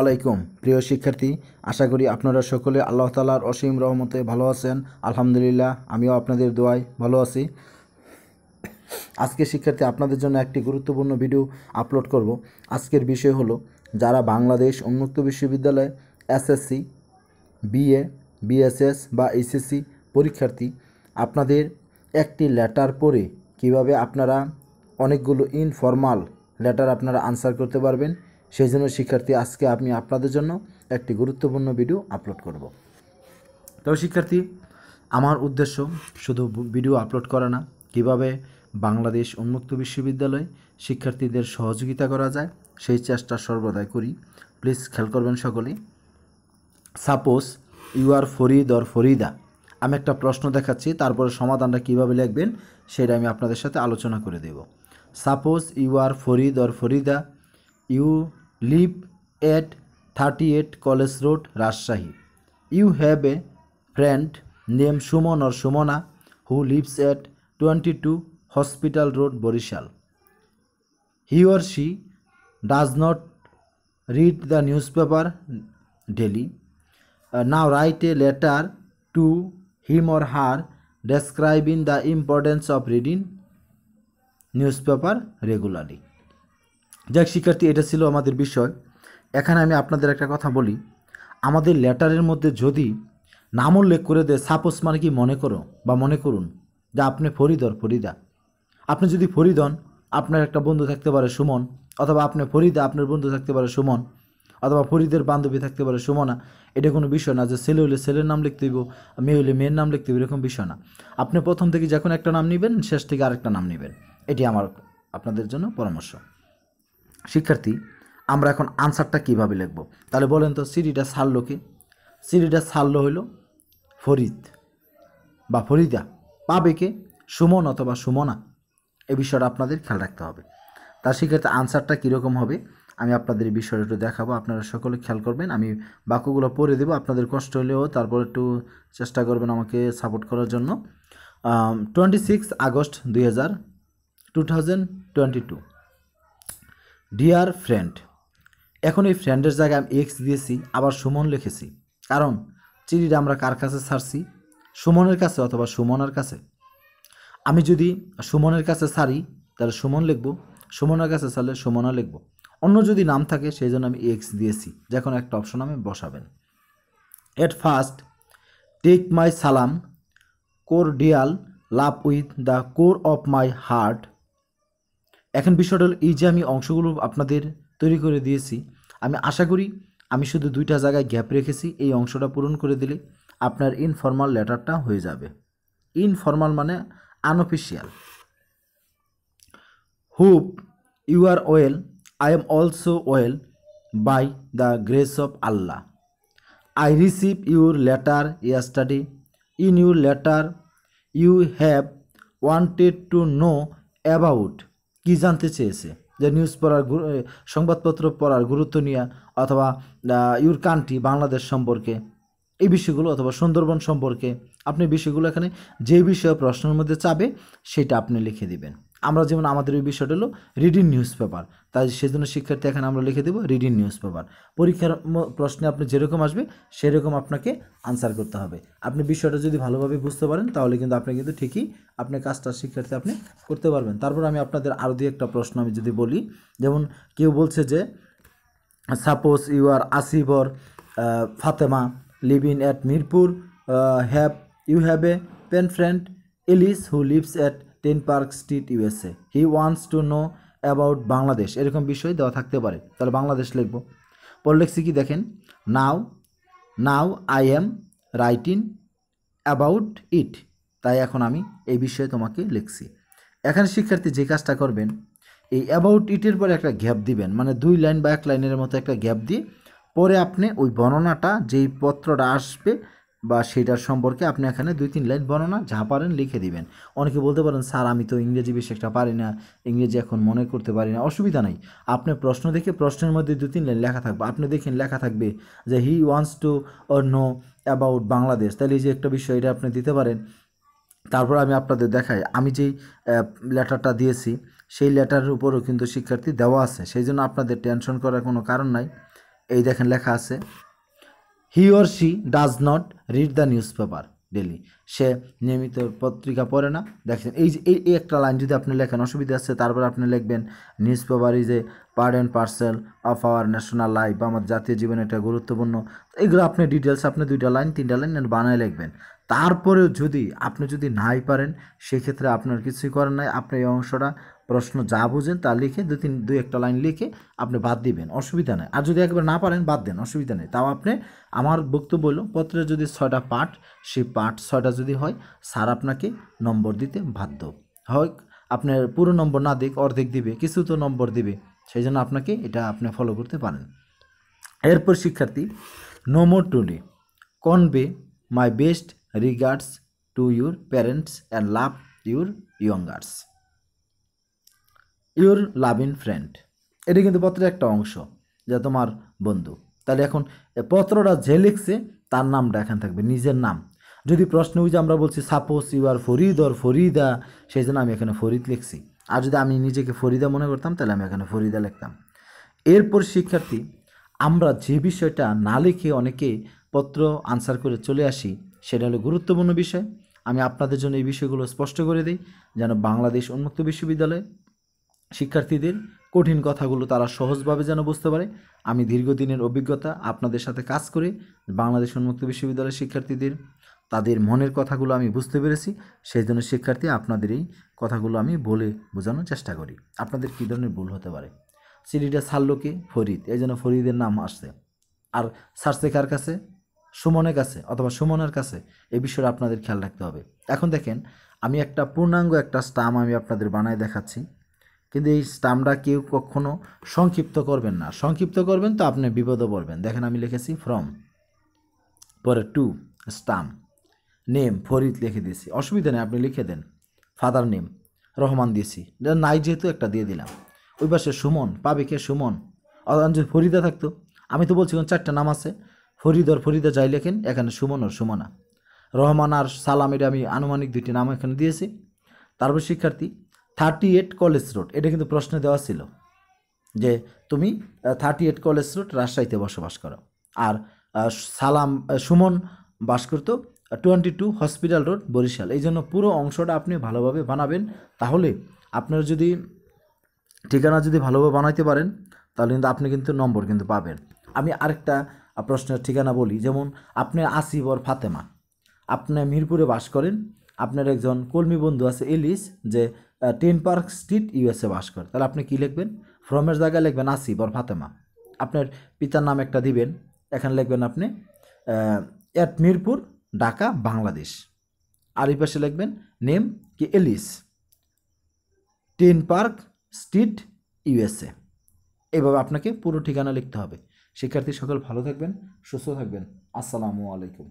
আলাইকুম প্রিয় শিক্ষার্থী আশা করি আপনারা সকলে আল্লাহ তালার অসীম রহমতে ভালো আছেন আলহামদুলিল্লাহ আমিও আপনাদের দোয়ায় ভালো আছি আজকে শিক্ষার্থী আপনাদের জন্য একটি গুরুত্বপূর্ণ ভিডিও আপলোড করব আজকের বিষয় হলো যারা বাংলাদেশ উন্মুক্ত বিশ্ববিদ্যালয়ে এসএসসি বিএ বিএসএস বা এইচএসসি পরীক্ষার্থী আপনাদের একটি লেটার পড়ে কিভাবে আপনারা অনেকগুলো ইনফর্মাল লেটার আপনারা আনসার করতে পারবেন সেই জন্য শিক্ষার্থী আজকে আমি আপনাদের জন্য একটি গুরুত্বপূর্ণ ভিডিও আপলোড করব। তবে শিক্ষার্থী আমার উদ্দেশ্য শুধু ভিডিও আপলোড করা না কিভাবে বাংলাদেশ উন্মুক্ত বিশ্ববিদ্যালয়ে শিক্ষার্থীদের সহযোগিতা করা যায় সেই চেষ্টা সর্বদাই করি প্লিজ খেয়াল করবেন সকলে suppose you are Farid or Farida আমি একটা প্রশ্ন দেখাচ্ছি তারপরে সমাধানটা কিভাবে লিখবেন সেটা আমি আপনাদের সাথে আলোচনা করে দেব suppose you are Farid or Farida you live at 38 College Road, Rajshahi. You have a friend named Sumon or Sumona who lives at 22 Hospital Road, Borishal. He or she does not read the newspaper daily. Now write a letter to him or her describing the importance of reading newspaper regularly. যাক শিক্ষার্থী এটা ছিল আমাদের বিষয় এখানে আমি আপনাদের একটা কথা বলি আমাদের লেটারের মধ্যে যদি নাম উল্লেখ করে দেয় সাপোজ মানে কি মনে করো বা মনে করুন যে আপনি ফরিদর ফরিদা আপনি যদি ফরিদন আপনার একটা বন্ধু থাকতে পারে সুমন অথবা আপনি ফরিদা আপনার বন্ধু থাকতে পারে সুমন অথবা ফরিদের বান্ধবী থাকতে পারে সুমনা এটা কোনো বিষয় না যে ছেলে হলে ছেলের নাম লিখতে দিব মেয়ে হলে মেয়ের নাম লিখতে দিব এরকম বিষয় না আপনি প্রথম থেকে যখন একটা নাম নেবেন শেষ থেকে আরেকটা নাম নেবেন এটি আমার আপনাদের জন্য পরামর্শ শিক্ষার্থী আমরা এখন আনসারটা কিভাবে লিখব তাহলে বলেন তো সিডিটা সারল কে সিডিটা সারল হইল ফরিদ বা ফরিদা পাবে কে সুমন অথবা সুমনা এ বিষয়টা আপনাদের খেয়াল রাখতে হবে তার সেক্ষেত্রে আনসারটা কীরকম হবে আমি আপনাদের এই বিষয়টা একটু দেখাবো আপনারা সকলে খেয়াল করবেন আমি বাক্যগুলো পড়ে দেবো আপনাদের কষ্ট হলেও তারপর একটু চেষ্টা করবেন আমাকে সাপোর্ট করার জন্য টোয়েন্টি সিক্স আগস্ট দুই হাজার two thousand twenty two dear friend এখন এই ফ্রেন্ডের জায়গায় আমি এক্স দিয়েছি আবার সুমন লিখেছি কারণ চিঠিটা আমরা কার কাছে ছাড়ছি সুমনের কাছে অথবা সুমনের কাছে আমি যদি সুমনের কাছে ছাড়ি তাহলে সুমন লিখব সুমনের কাছে ছাড়লে সুমনা লিখব অন্য যদি নাম থাকে সেই জন্য আমি এক্স দিয়েছি যখন একটা অপশন আমি বসাবেন এট first take my salam cordial love with the core of my heart এখন বিষয়টা হলো এই যে আমি অংশগুলো আপনাদের তৈরি করে দিয়েছি আমি আশা করি আমি শুধু দুইটা জায়গায় গ্যাপ রেখেছি এই অংশটা পূরণ করে দিলে আপনার ইনফর্মাল লেটারটা হয়ে যাবে ইনফর্মাল মানে unofficial hope you are well I am also well by the grace of Allah I receive your letter study in your letter you have wanted to know about কি জানতে চেয়েছে যে নিউজ পড়ার সংবাদপত্র পড়ার গুরুত্ব নিয়ে অথবা ইউর কান্ট্রি বাংলাদেশ সম্পর্কে এই বিষয়গুলো অথবা সুন্দরবন সম্পর্কে আপনি বিষয়গুলো এখানে যে বিষয়ে প্রশ্নের মধ্যে চাবে সেটা আপনি লিখে দিবেন আমরা যেমন আমাদের ওই বিষয়টা হলো রিডিং নিউজ পেপার তাই সেজন্য শিক্ষার্থী এখানে আমরা লিখে দেবো রিডিং নিউজ পেপার পরীক্ষার প্রশ্নে আপনি যেরকম আসবে সেরকম আপনাকে আনসার করতে হবে আপনি বিষয়টা যদি ভালোভাবে বুঝতে পারেন তাহলে কিন্তু আপনি কিন্তু ঠিকই আপনি কাজটা শিক্ষার্থী আপনি করতে পারবেন তারপর আমি আপনাদের আরও দুই একটা প্রশ্ন আমি যদি বলি যেমন কেউ বলছে যে suppose you are Asibar Fatema live in at Mirpur have you have a pen friend Alice who lives at ten Park Street USA he wants to know about Bangladesh এরকম বিষয় দেওয়া থাকতে পারে তাহলে বাংলাদেশ লিখব পরে লিখছি কি দেখেন now now I am writing about it তাই এখন আমি এই বিষয়ে তোমাকে লিখছি এখানে শিক্ষার্থী যে কাজটা করবেন এই অ্যাবাউট ইটের পরে একটা গ্যাপ দিবেন মানে দুই লাইন বা এক লাইনের মতো একটা গ্যাপ দিয়ে পরে আপনি ওই বর্ণনাটা যেই পত্রটা আসবে বা সেটার সম্পর্কে আপনি এখানে দুই তিন লাইন বর্ণনা যা পারেন লিখে দিবেন অনেকে বলতে পারেন স্যার আমি তো ইংরেজি বেশ একটা পারি না ইংরেজি এখন মনে করতে পারি না অসুবিধা নাই আপনি প্রশ্ন দেখে প্রশ্নের মধ্যে দুই তিন লাইন লেখা থাকবে আপনি দেখেন লেখা থাকবে যে he wants to or know about Bangladesh তাহলে এই যে একটা বিষয় এটা আপনি দিতে পারেন তারপর আমি আপনাদের দেখাই আমি যেই লেটারটা দিয়েছি সেই লেটারের উপরও কিন্তু শিক্ষার্থী দেওয়া আছে সেই জন্য আপনাদের টেনশন করার কোনো কারণ নাই এই দেখেন লেখা আছে he or she does not read the newspaper daily সে নিয়মিত পত্রিকা পড়ে না দেখছেন এই যে এই একটা লাইন যদি আপনি লেখেন অসুবিধা আছে তারপর আপনি লিখবেন newspaper is a part and parcel of our national life বা আমার জাতীয় জীবনে এটা গুরুত্বপূর্ণ এগুলো আপনি ডিটেলস আপনি দুইটা লাইন তিনটা লাইন বানায় লিখবেন তারপরেও যদি আপনি যদি নাই পারেন সেক্ষেত্রে আপনার কিছুই করেন নাই আপনি এই অংশটা প্রশ্ন যা বুঝেন তা লিখে দু তিন দুই একটা লাইন লিখে আপনি বাদ দিবেন অসুবিধা নেই আর যদি একবার না পারেন বাদ দেন অসুবিধা নেই তাও আপনি আমার বক্তব্য হলো পত্রে যদি ছয়টা পাঠ সেই পাঠ ছয়টা যদি হয় স্যার আপনাকে নম্বর দিতে বাধ্য হয় আপনার পুরো নম্বর না দিক অর্ধেক দিবে কিছু তো নম্বর দিবে সেই জন্য আপনাকে এটা আপনি ফলো করতে পারেন এরপর শিক্ষার্থী number today convey my best regards to your parents and love your youngers your loving friend এটা কিন্তু পত্রের একটা অংশ যা তোমার বন্ধু তাহলে এখন পত্রটা যে লিখছে তার নামটা এখানে থাকবে নিজের নাম যদি প্রশ্ন ওই যে আমরা বলছি suppose you are Farid or Farida সেই জন্য আমি এখানে ফরিদ লিখছি আর যদি আমি নিজেকে ফরিদা মনে করতাম তাহলে আমি এখানে ফরিদা লিখতাম এরপর শিক্ষার্থী আমরা যে বিষয়টা না লিখে অনেকে পত্র আনসার করে চলে আসি সেটা হলো গুরুত্বপূর্ণ বিষয় আমি আপনাদের জন্য এই বিষয়গুলো স্পষ্ট করে দিই যেন বাংলাদেশ উন্মুক্ত বিশ্ববিদ্যালয় শিক্ষার্থীদের কঠিন কথাগুলো তারা সহজভাবে যেন বুঝতে পারে আমি দীর্ঘদিনের অভিজ্ঞতা আপনাদের সাথে কাজ করে বাংলাদেশ উন্মুক্ত বিশ্ববিদ্যালয়ের শিক্ষার্থীদের তাদের মনের কথাগুলো আমি বুঝতে পেরেছি সেই জন্য শিক্ষার্থী আপনাদের এই কথাগুলো আমি বলে বোঝানোর চেষ্টা করি আপনাদের কী ধরনের ভুল হতে পারে সিডিটা সারলোকে ফরিদ এই জন্য ফরিদের নাম আসছে আর সারছে কার কাছে সুমনের কাছে অথবা সুমনের কাছে এ বিষয়ে আপনাদের খেয়াল রাখতে হবে এখন দেখেন আমি একটা পূর্ণাঙ্গ একটা স্টাম আমি আপনাদের বানায় দেখাচ্ছি কিন্তু এই স্টামটা কেউ কখনো সংক্ষিপ্ত করবেন না সংক্ষিপ্ত করবেন তো আপনি বিপদে পড়বেন দেখেন আমি লিখেছি ফ্রম পরে টু স্টাম নেম ফরিদ লিখে দিয়েছি অসুবিধা নেই আপনি লিখে দেন ফাদার নেম রহমান দিয়েছি নাই যেহেতু একটা দিয়ে দিলাম ওই পাশে সুমন পাবে কে সুমন অঞ্জন ফরিদা থাকতো আমি তো বলছি চারটা নাম আছে ফরিদ ওর ফরিদা যাই লেখেন এখানে সুমন আর সুমনা রহমান আর সালাম এটা আমি আনুমানিক দুইটি নাম এখানে দিয়েছি তারপর শিক্ষার্থী থার্টি এইট কলেজ রোড এটা কিন্তু প্রশ্নে দেওয়া ছিল যে তুমি থার্টি এইট কলেজ রোড রাজশাহীতে বসবাস করো আর সালাম সুমন বাস করত twenty two hospital road Barisal এই জন্য পুরো অংশটা আপনি ভালোভাবে বানাবেন তাহলে আপনার যদি ঠিকানা যদি ভালোভাবে বানাইতে পারেন তাহলে কিন্তু আপনি কিন্তু নম্বর কিন্তু পাবেন আমি আরেকটা প্রশ্নের ঠিকানা বলি যেমন আপনি আসিফ ওর ফাতেমা আপনি মিরপুরে বাস করেন আপনার একজন কর্মী বন্ধু আছে এলিস যে টেন পার্ক স্ট্রিট ইউএসএ বাস করে তাহলে আপনি কি লিখবেন ফ্রমের জায়গায় লিখবেন আসিফ আর ফাতেমা আপনার পিতার নাম একটা দিবেন এখানে লিখবেন আপনি অ্যাট মিরপুর ঢাকা বাংলাদেশ আর এই পাশে লিখবেন নেম কি Alice ten park street USA এভাবে আপনাকে পুরো ঠিকানা লিখতে হবে শিক্ষার্থী সকল ভালো থাকবেন সুস্থ থাকবেন আসসালামু আলাইকুম